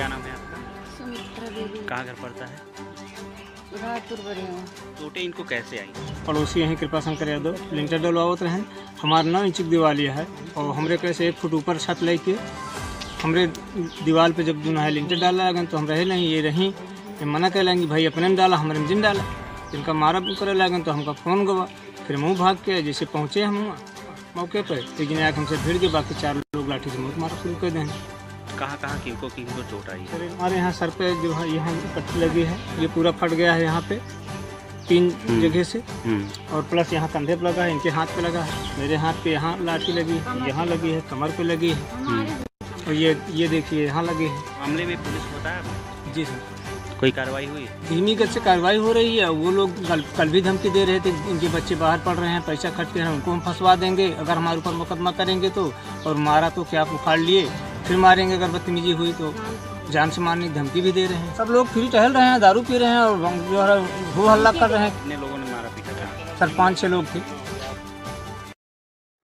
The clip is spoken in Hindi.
क्या नाम है आपका? सुमित्रा देवी। कहाँ घर पड़ता है? हैं। चोटें इनको कैसे आई? पड़ोसी हैं कृपा शंकर यादव। लिंटर डलवावत रहन हमार नौ इंच की दिवालिया है और हमरे कैसे एक फुट ऊपर छत लेके हमरे दीवार पे जब जो है लिंटर डाला लगन तो हम रहे नहीं ये रही। ये मना कर लेंगे भाई अपने में डाला हमारे में जिन डाला। इनका मारा करे लगन तो हमका फ़ोन गवा। फिर मुँह भाग के जैसे पहुँचे हम वहाँ मौके पर लेकिन आके हमसे भिड़ के बाकी चार लोग लाठी से मुँह मारा शुरू कर दें। कहाँ कहाँ किनको किनको चोट आई है? हमारे यहाँ सर पे जो है यहाँ पट्टी लगी है। ये पूरा फट गया है यहाँ पे तीन जगह से। हम्म, और प्लस यहाँ कंधे पे लगा है इनके हाथ पे लगा है। मेरे हाथ पे यहाँ लाठी लगी है यहाँ लगी है कमर पे लगी है। हम्म। और ये ये देखिए यहाँ लगी है। मामले में पुलिस होता है जी सर। कोई कार्रवाई हुई? धीमी गति से कार्रवाई हो रही है। वो लोग कल कल भी धमकी दे रहे थे इनके बच्चे बाहर पढ़ रहे हैं पैसा खर्च हैं उनको हम फंसवा देंगे। अगर हमारे ऊपर मुकदमा करेंगे तो और मारा तो क्या उखाड़ लिए? फिर मारेंगे अगर बदतमीजी हुई तो जान से मारने की धमकी भी दे रहे हैं। सब लोग फ्री टहल रहे हैं दारू पी रहे हैं और जो है हो हल्ला कर रहे हैं। कितने लोगों ने मारा पीटा था? सर पाँच छः लोग थे।